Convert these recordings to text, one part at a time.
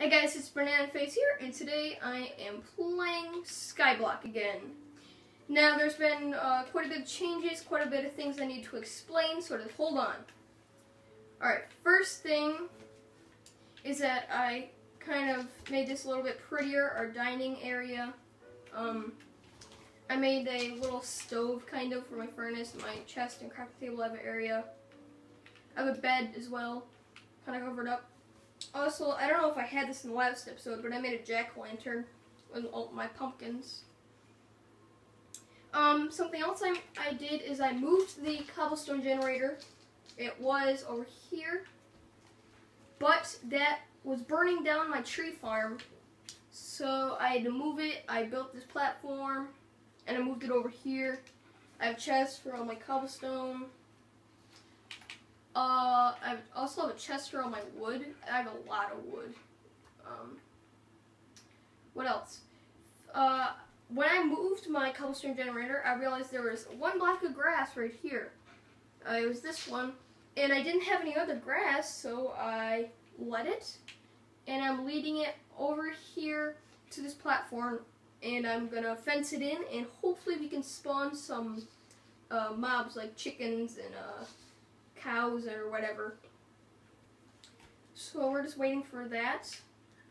Hey guys, it's Banana Face here, and today I am playing Skyblock again. Now, there's been uh, quite a bit of changes, quite a bit of things I need to explain, sort of hold on. Alright, first thing is that I kind of made this a little bit prettier, our dining area. Um, I made a little stove, kind of, for my furnace, my chest and craft table have an area. I have a bed as well, kind of covered up. Also, I don't know if I had this in the last episode, but I made a jack-o'-lantern with all my pumpkins. Um, something else I, I did is I moved the cobblestone generator. It was over here, but that was burning down my tree farm. So I had to move it. I built this platform, and I moved it over here. I have chests for all my cobblestone. Uh, I also have a chest for all my wood. I have a lot of wood. Um, what else? Uh, when I moved my cobblestone generator, I realized there was one block of grass right here. Uh, it was this one, and I didn't have any other grass, so I let it, and I'm leading it over here to this platform, and I'm gonna fence it in, and hopefully we can spawn some uh, mobs like chickens and uh, cows or whatever. So we're just waiting for that.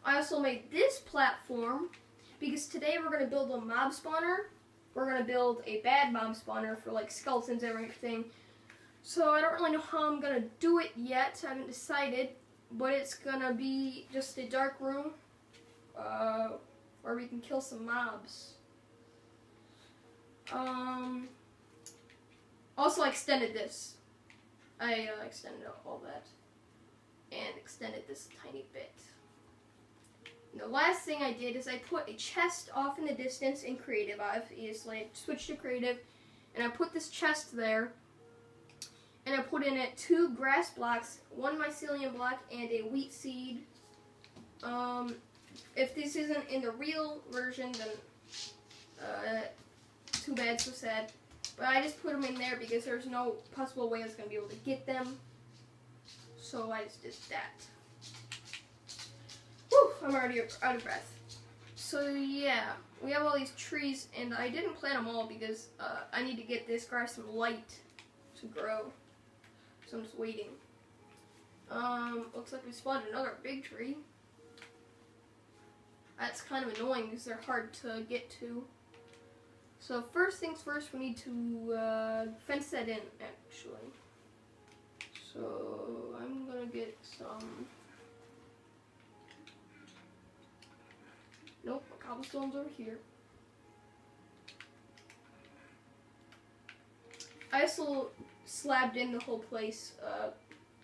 I also made this platform because today we're going to build a mob spawner. We're going to build a bad mob spawner for like skeletons and everything. So I don't really know how I'm going to do it yet. I haven't decided. But it's going to be just a dark room uh, where we can kill some mobs. Um, also, I extended this. I uh, extended all that and extended this tiny bit. And the last thing I did is I put a chest off in the distance in creative. Obviously, I switched to creative, and I put this chest there, and I put in it two grass blocks, one mycelium block, and a wheat seed. Um, if this isn't in the real version, then uh, too bad, so sad. But I just put them in there because there's no possible way I was going to be able to get them. So I just did that. Whew, I'm already out of breath. So yeah, we have all these trees, and I didn't plant them all because uh, I need to get this grass some light to grow. So I'm just waiting. Um, looks like we spawned another big tree. That's kind of annoying because they're hard to get to. So first things first, we need to uh, fence that in, actually. So I'm gonna get some. Nope, cobblestone's over here. I also slabbed in the whole place, uh,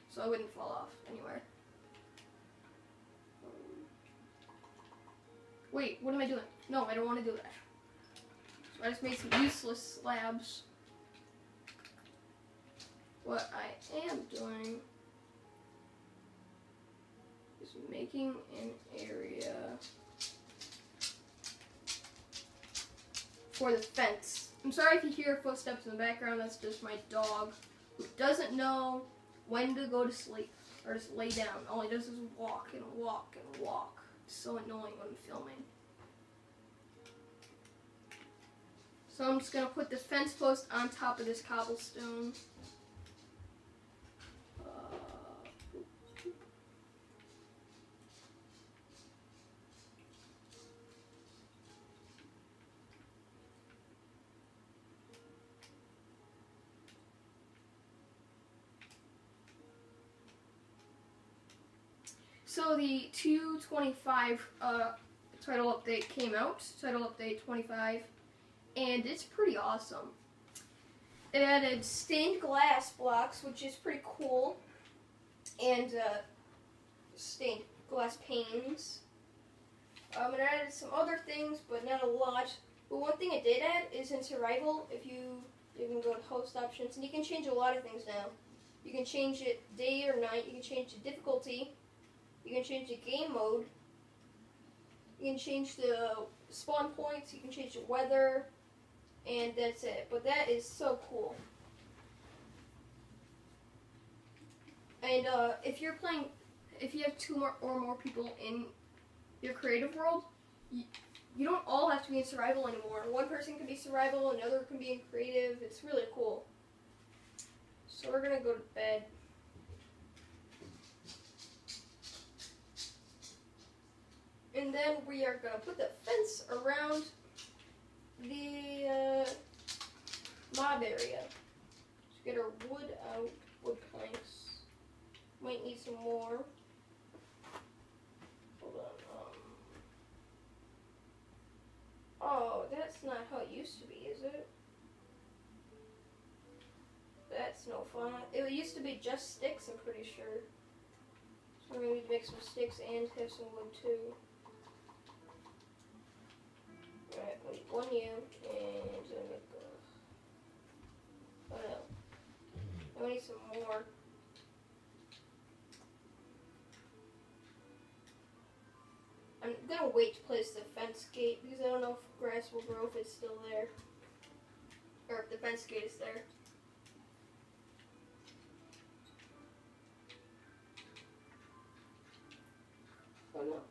so I wouldn't fall off anywhere. Wait, what am I doing? No, I don't want to do that. I just made some useless slabs. What I am doing is making an area for the fence. I'm sorry if you hear footsteps in the background, that's just my dog who doesn't know when to go to sleep or just lay down. All he does is walk and walk and walk. It's so annoying when I'm filming. So I'm just going to put the fence post on top of this cobblestone. So the 225 uh, title update came out, title update 25 and it's pretty awesome. It added stained glass blocks, which is pretty cool, and uh, stained glass panes. Um, it added some other things, but not a lot. But one thing it did add is in survival, if you you can go to host options, and you can change a lot of things now. You can change it day or night. You can change the difficulty. You can change the game mode. You can change the spawn points. You can change the weather and that's it. But that is so cool. And uh, if you're playing, if you have two more or more people in your creative world, you, you don't all have to be in survival anymore. One person can be survival, another can be in creative. It's really cool. So we're gonna go to bed. And then we are gonna put the fence around the uh, mob area. Let's get our wood out, wood planks. Might need some more. Hold on. Um, oh, that's not how it used to be, is it? That's no fun. It used to be just sticks, I'm pretty sure. So to make some sticks and have some wood too. One you, and I'm gonna go. Oh no. I need some more. I'm gonna wait to place the fence gate because I don't know if grass will grow if it's still there. Or if the fence gate is there. Oh no.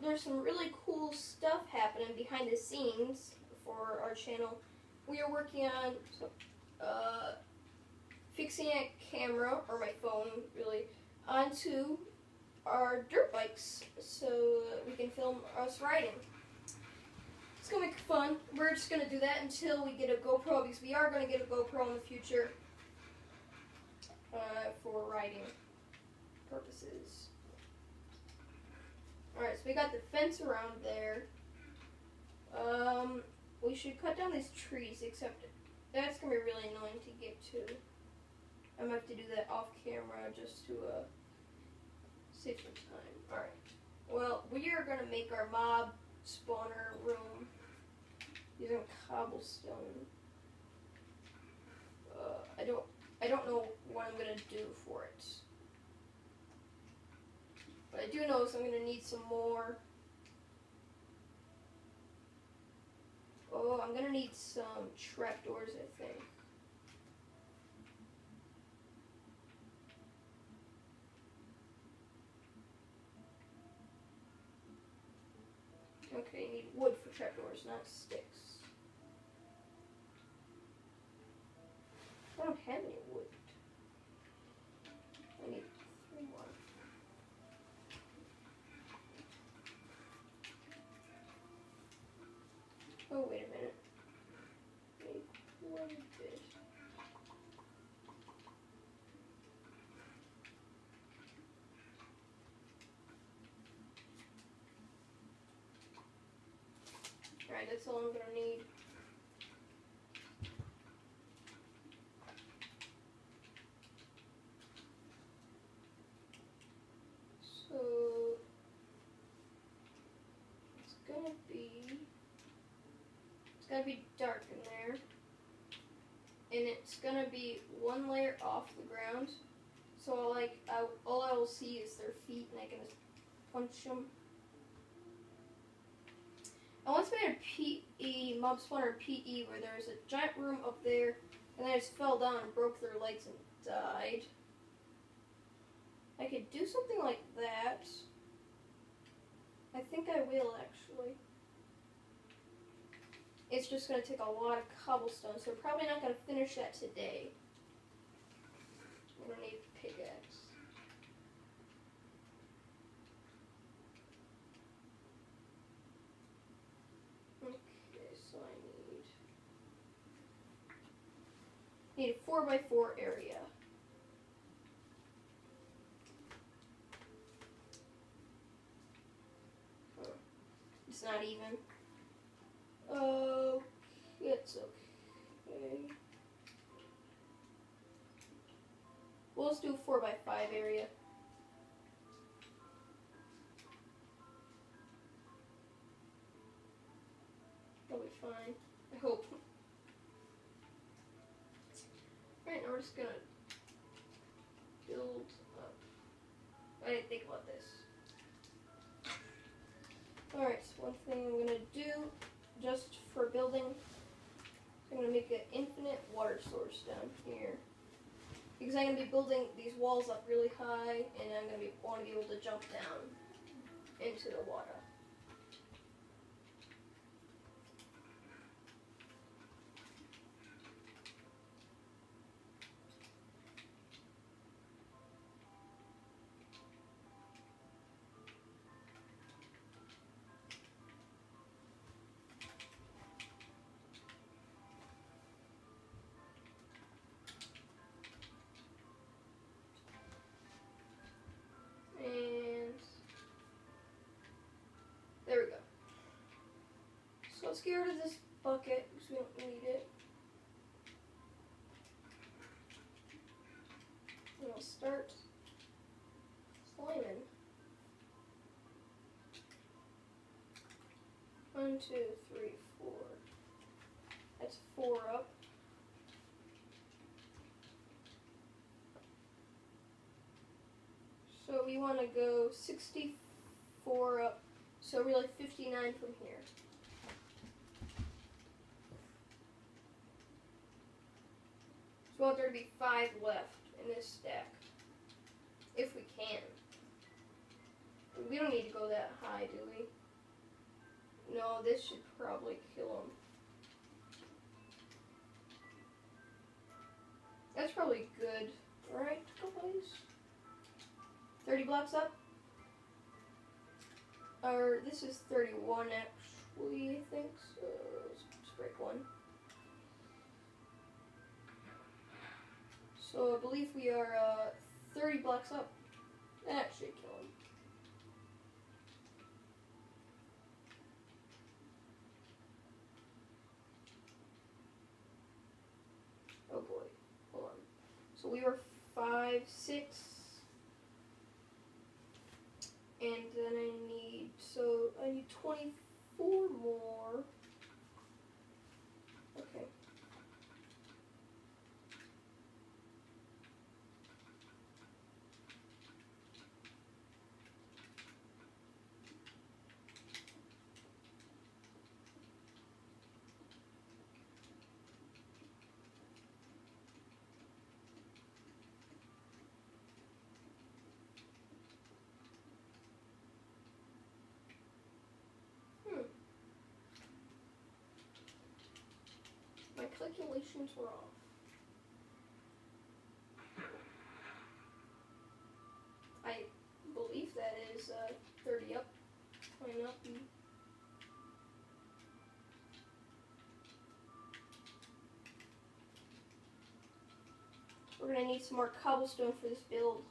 There's some really cool stuff happening behind the scenes for our channel. We are working on uh, fixing a camera or my phone really onto our dirt bikes so we can film us riding. It's gonna be fun. We're just gonna do that until we get a GoPro because we are gonna get a GoPro in the future uh, for riding purposes. Alright, so we got the fence around there. Um, we should cut down these trees, except that's gonna be really annoying to get to. I'm gonna have to do that off camera just to uh, save some time. Alright. Well, we are gonna make our mob spawner room using cobblestone. Uh, I don't I don't know what I'm gonna do for it. But I do know is I'm gonna need some more. Oh, I'm gonna need some trapdoors, I think. Okay, need wood for trapdoors, not sticks. I don't have any wood. I need three more. Oh, wait a minute. Make. Alright, that's all I'm gonna need. So it's gonna be it's gonna be dark in there. And it's gonna be one layer off the ground. So i like I, all I will see is their feet and I can just punch them. I once made a PE, mob spawner PE, where there was a giant room up there, and I just fell down and broke their legs and died. I could do something like that. I think I will, actually. It's just going to take a lot of cobblestone, so we're probably not going to finish that today. We're going to need pickaxe. Okay, so I need I need a four by four area. Huh. It's not even. Area. That'll be fine. I hope. Right now we're just gonna build up. I didn't think about this. Alright, so one thing I'm gonna do just for building, I'm gonna make an infinite water source down here. Because I'm gonna be building these walls up really high and I'm gonna be want to be able to jump down into the water. Rid of this bucket because we don't need it. And I'll start sliming. One, two, three, four. That's four up. So we want to go 64 up, so really 59 from here. So we want there to be five left in this stack, if we can. We don't need to go that high, do we? No, this should probably kill him. That's probably good. Alright, please. 30 blocks up. Or this is 31 actually, I think. So let's break one. So I believe we are uh, 30 blocks up. That should kill him. Oh boy, hold on. So we were five, six, and then I need so I need 24 more. Okay. My I believe that is uh, 30 up, 20 up. We're gonna need some more cobblestone for this build.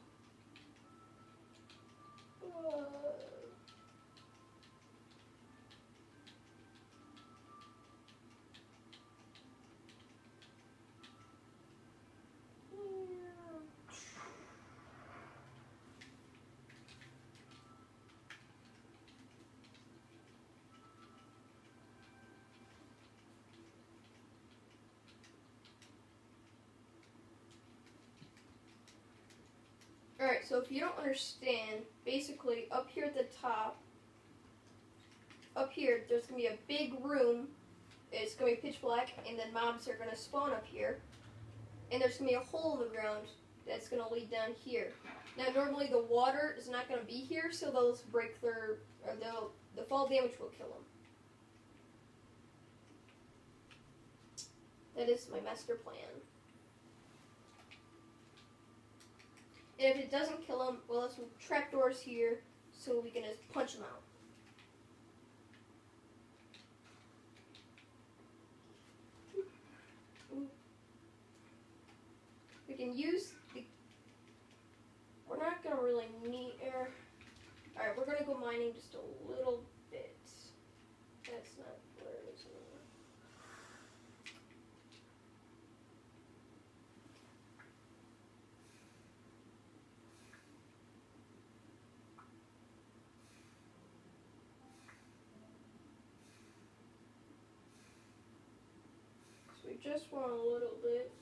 Uh, Alright, so if you don't understand, basically up here at the top, up here, there's going to be a big room. It's going to be pitch black, and then mobs are going to spawn up here. And there's going to be a hole in the ground that's going to lead down here. Now, normally the water is not going to be here, so those break their, or they'll, the fall damage will kill them. That is my master plan. And if it doesn't kill him, we'll have some trapdoors here so we can just punch him out. We can use the. We're not gonna really need air. Alright, we're gonna go mining just a little bit. That's not where it is anymore. Just for a little bit.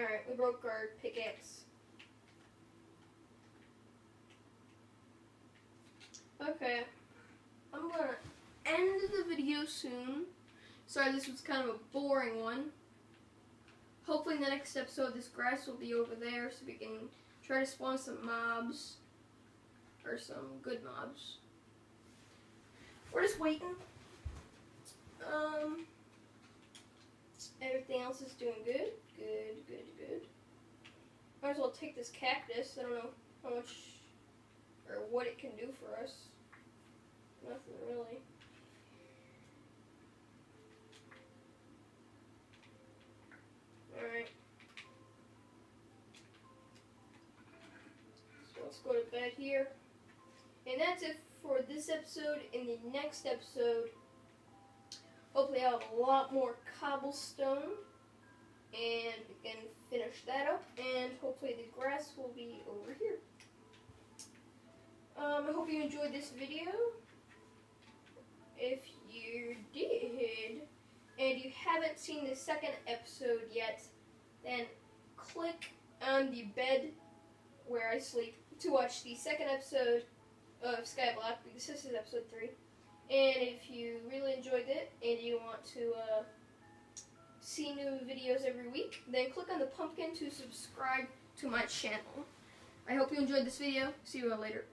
Alright, we broke our pickaxe. Okay. I'm gonna end the video soon. Sorry, this was kind of a boring one. Hopefully in the next episode this grass will be over there so we can try to spawn some mobs. Or some good mobs. We're just waiting. Um everything else is doing good. Good, good, good. Might as well take this cactus. I don't know how much or what it can do for us. Nothing really. Alright. So let's go to bed here. And that's it for this episode. In the next episode, hopefully I'll have a lot more cobblestone and we can finish that up and hopefully the grass will be over here. Um, I hope you enjoyed this video. If you did, and you haven't seen the second episode yet, then click on the bed where I sleep to watch the second episode of Skyblock because this is episode 3. And if you really enjoyed it and you want to uh, see new videos every week, then click on the pumpkin to subscribe to my channel. I hope you enjoyed this video. See you all later.